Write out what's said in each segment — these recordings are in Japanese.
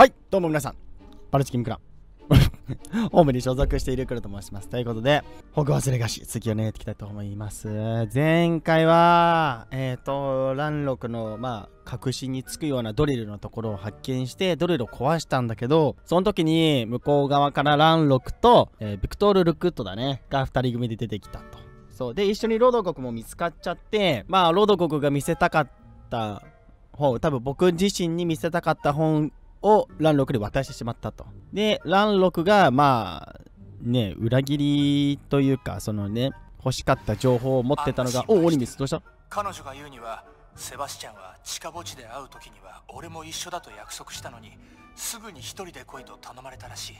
はい、どうも皆さん。バルチキンクラン。ホームに所属しているクルと申します。ということで、ホグワーツレガシー、続きをね、やっていきたいと思います。前回は、えっ、ー、と、ランロクの、まあ、核心につくようなドリルのところを発見して、ドリルを壊したんだけど、その時に、向こう側からランロクと、えー、ビクトール・ルクットだね、が2人組で出てきたと。そう。で、一緒にロード国も見つかっちゃって、まあ、ロード国が見せたかった本、多分僕自身に見せたかった本をランロクで渡してしまったと。で、ランロクが、まあ、ね、裏切りというか、そのね、欲しかった情報を持ってたのが、おお、オリミス、どうした？彼女が言うには、セバスチャンは近墓地で会う時には俺も一緒だと約束したのに、すぐに一人で来いと頼まれたらしい。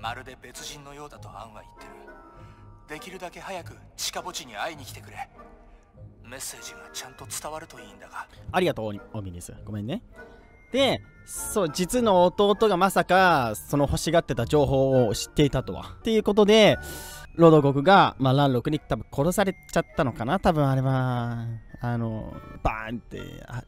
まるで別人のようだとアンは言ってる。できるだけ早く近墓地に会いに来てくれ。メッセージがちゃんと伝わるといいんだが。ありがとう、オミニス。ごめんね。で、そう、実の弟がまさか、その欲しがってた情報を知っていたとは。っていうことで、ロド国が、まあ、ランロクに多分殺されちゃったのかな多分あれは、あの、バーンって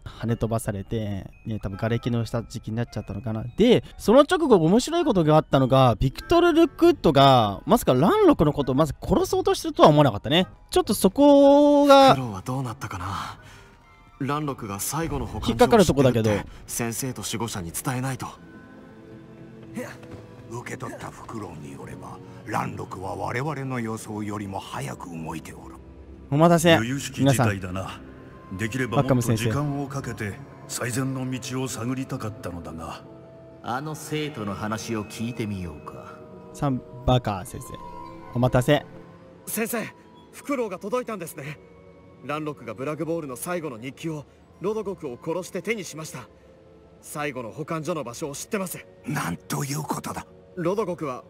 跳ね飛ばされて、ね、多分瓦礫の下時期になっちゃったのかな。で、その直後面白いことがあったのが、ビクトル・ルックウッドが、まさかランロクのことをまず殺そうとしてるとは思わなかったね。ちょっとそこが、苦労はどうなったかな蘭禄が最後の保引っかかるとこだけど。先生と守護者に伝えないと。受け取ったフクロウによれば蘭禄は我々の予想よりも早く動いておる。お待たせ。皆さん。できればもっと時間をかけて最善の道を探りたかったのだが。あの生徒の話を聞いてみようか。サンバカ先生。お待たせ。先生フクロウが届いたんですねランロックがブラグボールの最後の日記をロドゴクを殺して手にしました。最後の保管所の場所を知ってます。なんということだ。ロドゴクは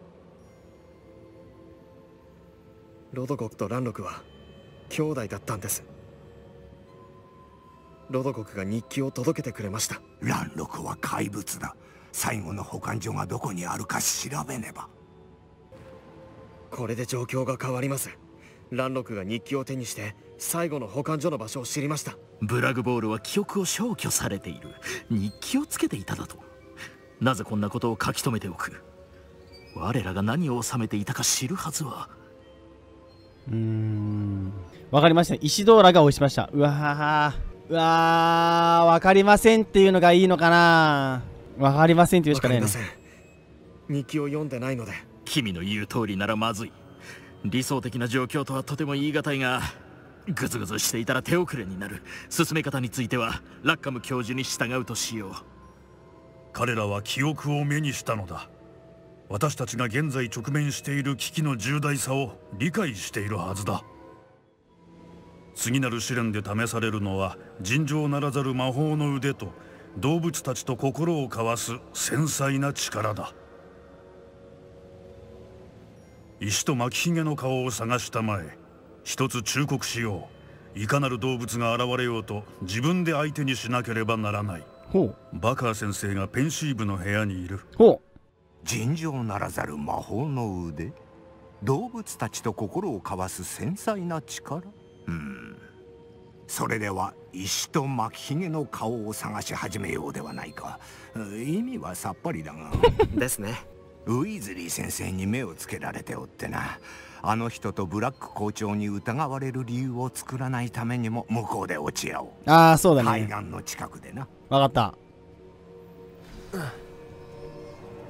ロドゴクとランロクは兄弟だったんです。ロドゴクが日記を届けてくれました。ランロクは怪物だ。最後の保管所がどこにあるか調べねば。これで状況が変わりますランロクが日記を手にして最後の保管所の場所を知りました。ブラグボールは記憶を消去されている。日記をつけていただと。なぜこんなことを書き留めておく。我らが何を収めていたか知るはずは。うーん。わかりました。石ドーラが押しました。うわー。うわー。わかりませんっていうのがいいのかな。わかりませんっていうしかないね。日記を読んでないので。君の言う通りならまずい理想的な状況とはとても言い難いがグズグズしていたら手遅れになる。進め方についてはラッカム教授に従うとしよう。彼らは記憶を目にしたのだ。私たちが現在直面している危機の重大さを理解しているはずだ。次なる試練で試されるのは尋常ならざる魔法の腕と動物たちと心を交わす繊細な力だ。石と巻きひげの顔を探したまえ。一つ忠告しよう。いかなる動物が現れようと自分で相手にしなければならない。ほう。バカー先生がペンシーブの部屋にいる。ほう。尋常ならざる魔法の腕。動物たちと心を交わす繊細な力。うん。それでは石と巻きひげの顔を探し始めようではないか。意味はさっぱりだが。ですねウィズリー先生に目をつけられておってな。あの人とブラック校長に疑われる理由を作らないためにも向こうで落ち合おう。ああそうだね。海岸の近くでな。分かった。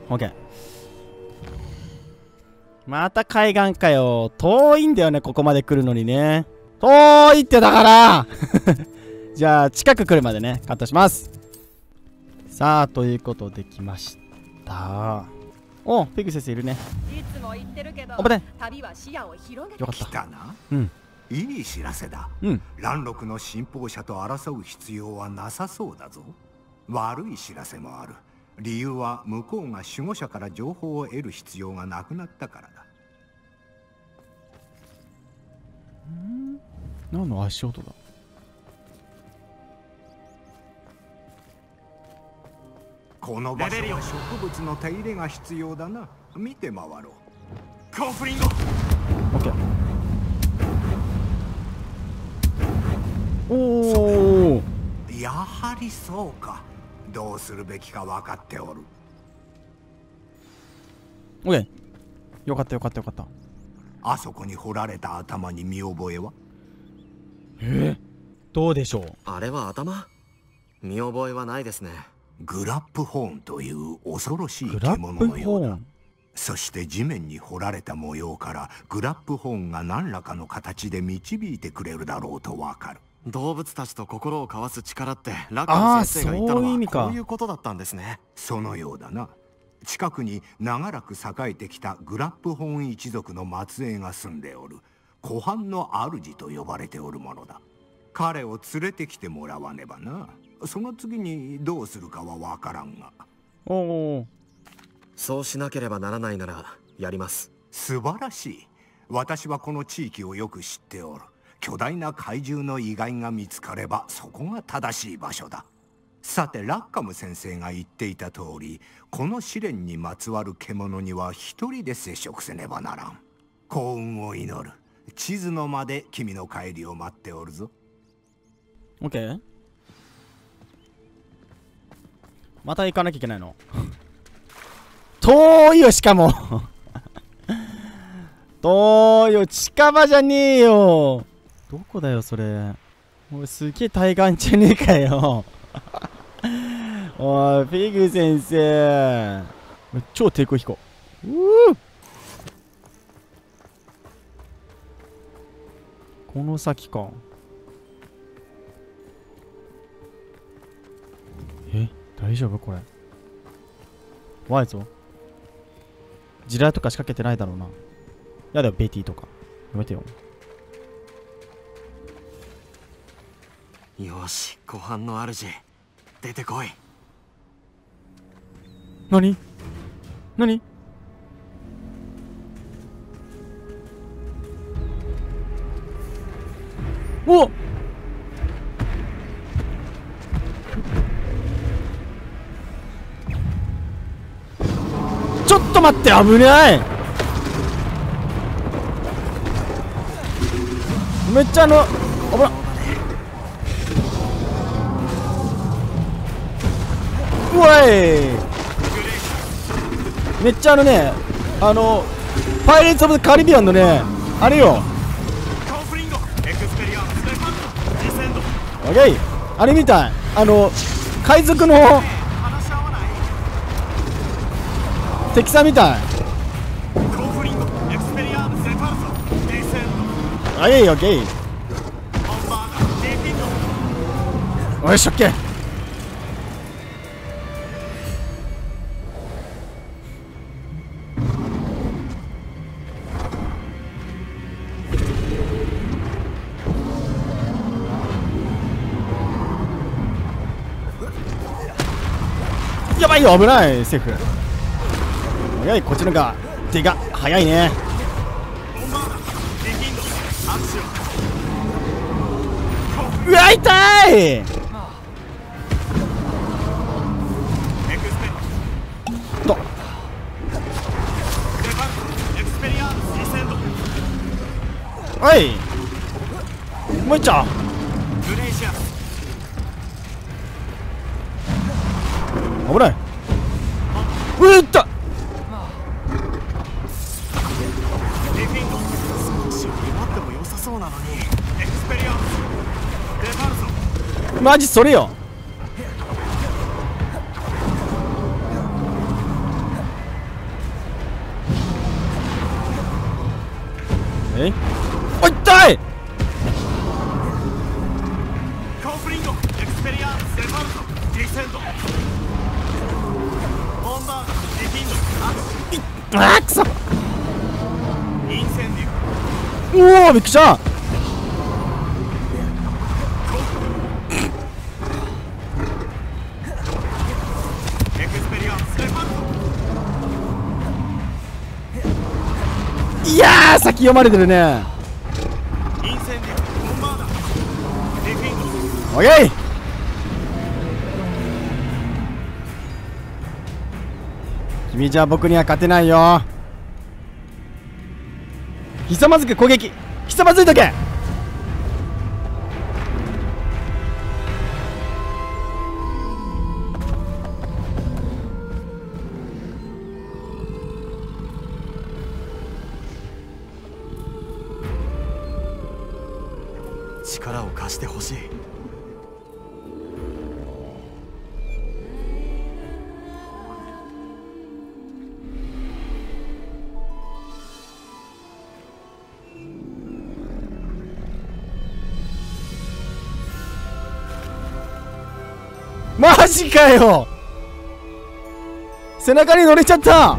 オッケーまた海岸かよ。遠いんだよねここまで来るのにね。遠いってだから。じゃあ近く来るまでねカットします。さあということできましたおペグ先生いるね。いつも言ってるけどおばて。旅は視野を広げて。よかった。来たな。うん。いい知らせだ。うん。蘭禄の信奉者と争う必要はなさそうだぞ。悪い知らせもある。理由は向こうが守護者から情報を得る必要がなくなったからだ。何の足音だ？この場所。は植物の手入れが必要だな。見て回ろう。コンフリンゴオッケー。おおやはりそうか。どうするべきか分かっておる。オッケーよかったよかったよかった。あそこに掘られた頭に見覚えは？えどうでしょう？あれは頭？見覚えはないですねグラップホーンという恐ろしい獣プのようだ。そして地面に掘られた模様からグラップホーンが何らかの形で導いてくれるだろうとわかる。動物たちと心を交わす力ってラッカの先生が言ったのはこういうことだったんですね。そのようだな。近くに長らく栄えてきたグラップホーン一族の末裔が住んでおる湖畔の主と呼ばれておるものだ。彼を連れてきてもらわねばなその次にどうするかはわからんが。おおそうしなければならないならやります。素晴らしい。私はこの地域をよく知っておる。巨大な怪獣の遺骸が見つかればそこが正しい場所だ。さてラッカム先生が言っていた通りこの試練にまつわる獣には一人で接触せねばならん。幸運を祈る。地図の間で君の帰りを待っておるぞ。オまた行かなきゃいけないの？遠いよしかも。遠いよ近場じゃねえよ。どこだよそれ？おいすげえ対岸じゃねえかよ。おいフィグ先生。超低空飛行う。この先か。大丈夫これ。怖いぞ。地雷とか仕掛けてないだろうな。やだよベティとか。やめてよ。よし湖畔の主出てこい。何？何？おっ待って危ない。めっちゃあの危な。うわい。めっちゃあのねあのパイレーツ・オブ・カリビアンのねあれよ。オッケー。あれみたい。あの海賊の敵さんみたい。あいいよオッケーよしオッケ。ーやばいよ危ないセーフ。早い。こっちのが手が早いね。うわ痛い！と。はい。もういっちゃうマジそれよ。え？おい痛い！コープリンゴエクスペリア先読まれてるね。インセンディボンバーだディフィンドオッケー君じゃ僕には勝てないよ。ひさまずく攻撃。ひさまずいとけ。してほしい。マジかよ。背中に乗れちゃった。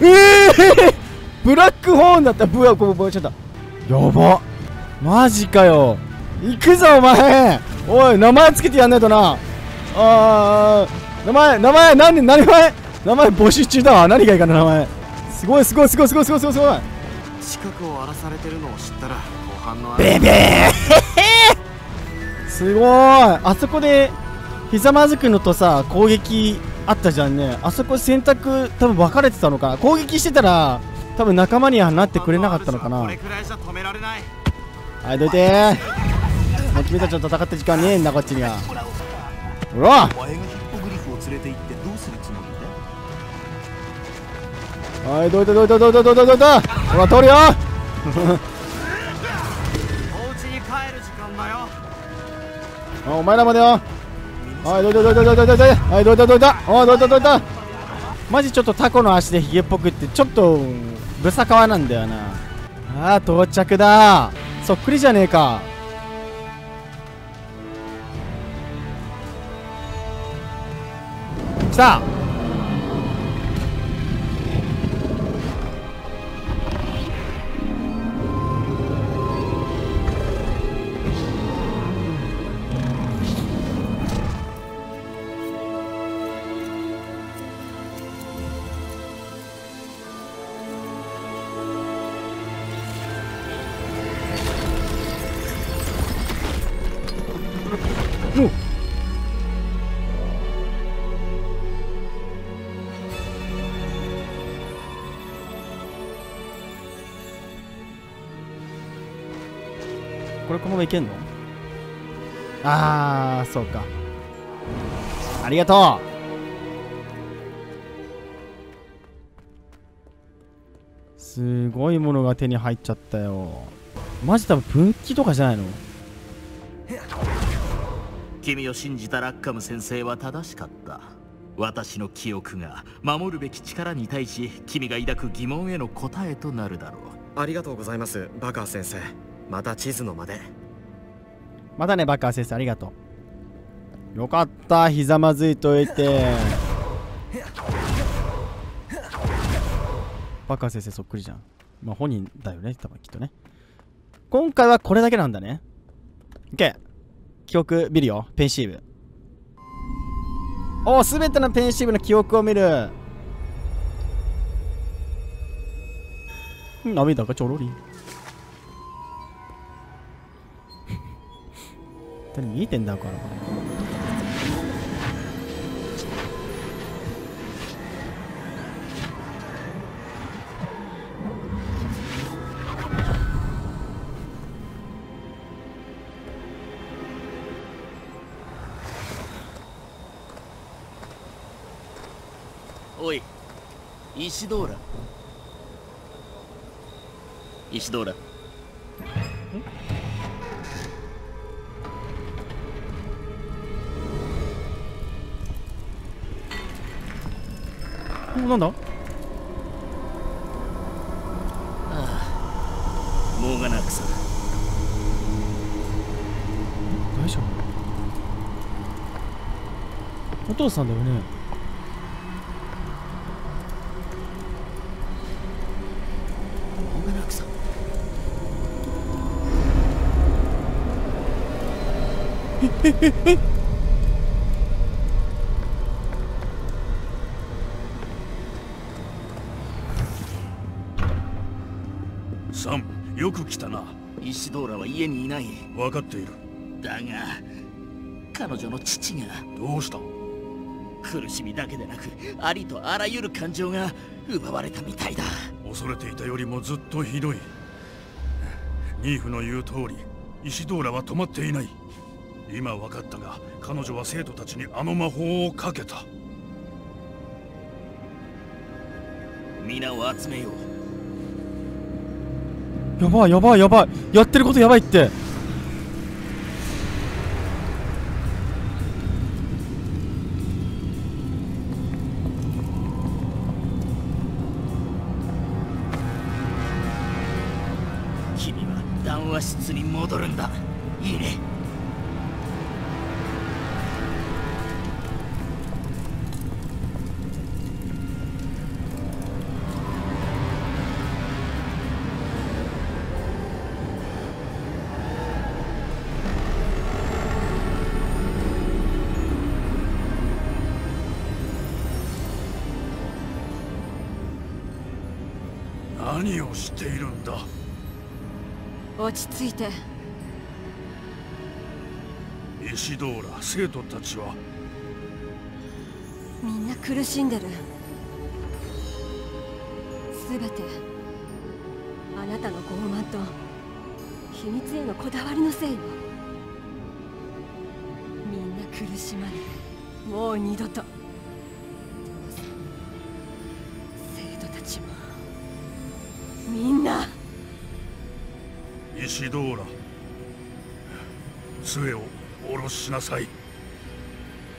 ええー、ブラックホーンだった。ブワこぼれちゃった。やば。っマジかよ。行くぞお前。おい名前つけてやんないとな。あー名前名前何何前？名前募集中だわ。何がいいかな名前。すごいすごいすごいすごいすごいすごいすごい。近くを荒らされてるのを知ったらご反応あベベー。すごい。あそこでひざまずくのとさ攻撃あったじゃんね。あそこ選択多分分かれてたのかな。攻撃してたら多分仲間にはなってくれなかったのかな。これくらいじゃ止められないはいどいて。もう君たちと戦った時間ねえんだこっちには。ほらはいどいてどいてどいてどいてどいて。ほら通るよ。お前らまでよ。はいどいてどいてどいてどいて。はいどいてどいて。おいどいてどいて。マジちょっとタコの足でヒゲっぽくってちょっとブサカワなんだよな。あー到着だそっくりじゃねえか。来たこのままいけんの？あーそうか。ありがとう。すごいものが手に入っちゃったよ。マジ多分分岐とかじゃないの？君を信じたラッカム先生は正しかった。私の記憶が守るべき力に対し君が抱く疑問への答えとなるだろう。ありがとうございますバカー先生また地図のまで。またねバッカー先生ありがとう。よかったひざまずいといて。バッカー先生そっくりじゃん。まあ本人だよね多分きっとね。今回はこれだけなんだね。OK 記憶見るよ。ペンシーブ。おおすべてのペンシーブの記憶を見る。涙がちょろり。何見えてんだよこれおい石ドーラ石ドーラなんだ？モーガナックさ。ん大丈夫？お父さんだよね？モーガナよく来たな。石ドーラは家にいない。分かっている。だが彼女の父が。どうした？苦しみだけでなくありとあらゆる感情が。奪われたみたいだ。恐れていたよりもずっとひどい。ニーフの言う通り石ドーラは止まっていない。今分かったが彼女は生徒たちにあの魔法をかけた。皆を集めようやばいやばいやばい。やってることやばいって。何をしているんだ？落ち着いて。イシドーラ生徒たちは？みんな苦しんでる。すべてあなたの傲慢と秘密へのこだわりのせいよ。みんな苦しまれてもう二度とシドーラ杖を下ろしなさい。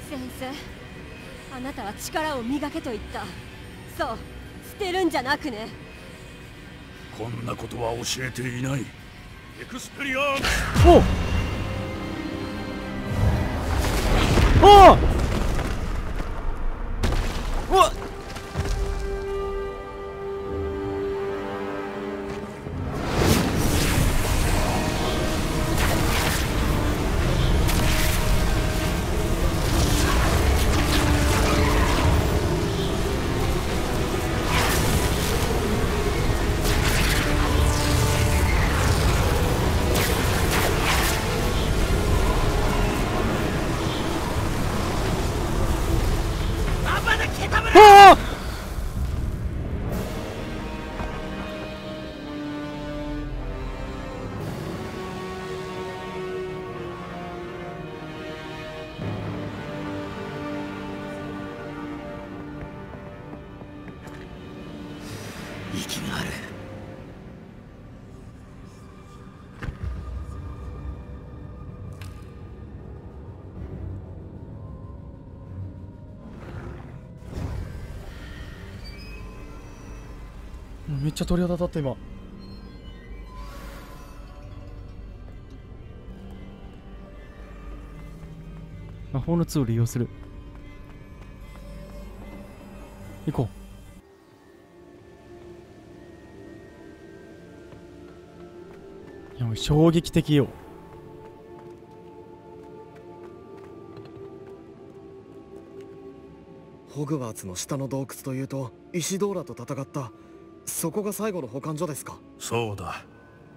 先生あなたは力を磨けと言った。そう捨てるんじゃなくね。こんなことは教えていない。エクスペリアンおおおおめっちゃ鳥肌立った今。魔法の2を利用する。行こう。いやもう衝撃的よ。ホグワーツの下の洞窟というとイシドーラと戦ったそこが最後の保管所ですか？そうだ。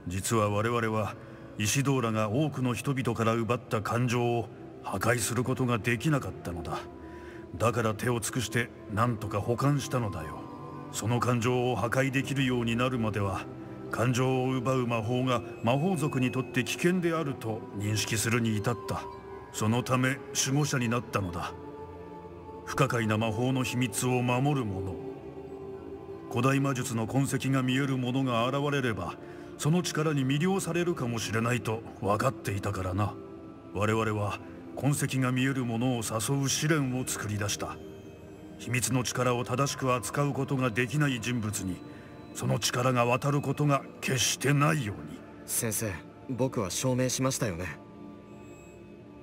実は我々はイシドーラが多くの人々から奪った感情を破壊することができなかったのだ。だから手を尽くして何とか保管したのだよ。その感情を破壊できるようになるまでは感情を奪う魔法が魔法族にとって危険であると認識するに至った。そのため守護者になったのだ。不可解な魔法の秘密を守る者。古代魔術の痕跡が見えるものが現れればその力に魅了されるかもしれないと分かっていたからな。我々は痕跡が見えるものを誘う試練を作り出した。秘密の力を正しく扱うことができない人物にその力が渡ることが決してないように。先生僕は証明しましたよね。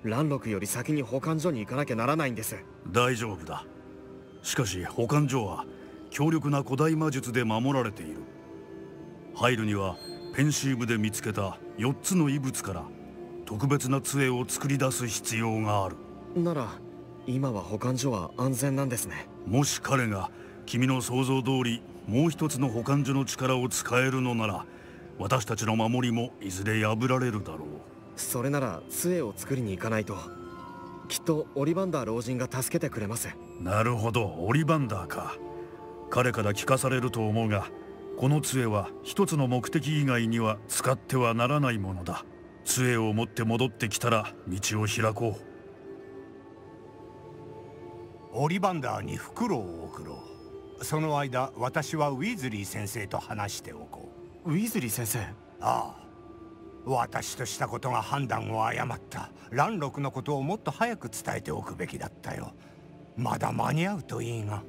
蘭禄より先に保管所に行かなきゃならないんです。大丈夫だ。しかし保管所は強力な古代魔術で守られている。入るにはペンシーブで見つけた4つの異物から特別な杖を作り出す必要がある。なら今は保管所は安全なんですね。もし彼が君の想像通りもう一つの保管所の力を使えるのなら私たちの守りもいずれ破られるだろう。それなら杖を作りに行かないときっとオリバンダー老人が助けてくれます。なるほどオリバンダーか彼から聞かされると思うがこの杖は一つの目的以外には使ってはならないものだ。杖を持って戻ってきたら道を開こオリバンダーにフクロウを送ろう。その間私はウィズリー先生と話しておこウィズリー先生？うああ。私としたことが判断を誤った。蘭禄のことをもっと早く伝えておくべきだったよ。まだ間に合うといいが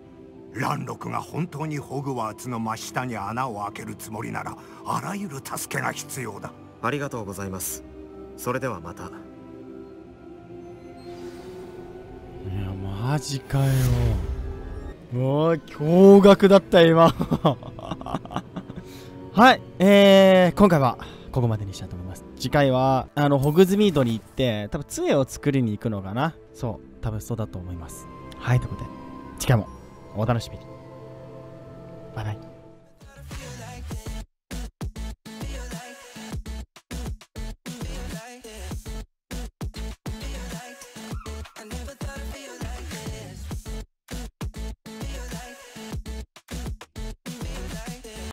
蘭禄が本当にホグワーツの真下に穴を開けるつもりならあらゆる助けが必要だ。ありがとうございます。それではまた。いやマジかよ。もう驚愕だった今。はいえー、今回はここまでにしたいと思います。次回はあのホグズミードに行って多分杖を作りに行くのかな。そう多分そうだと思います。はいということで次回もお楽しみに。バイバイ。